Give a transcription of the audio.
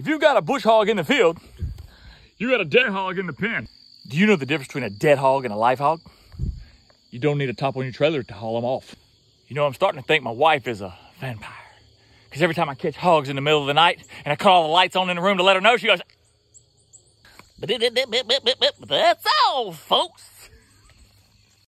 If you've got a bush hog in the field, you got a dead hog in the pen. Do you know the difference between a dead hog and a live hog? You don't need a top on your trailer to haul them off. You know, I'm starting to think my wife is a vampire. Because every time I catch hogs in the middle of the night and I cut all the lights on in the room to let her know, she goes, That's all, folks.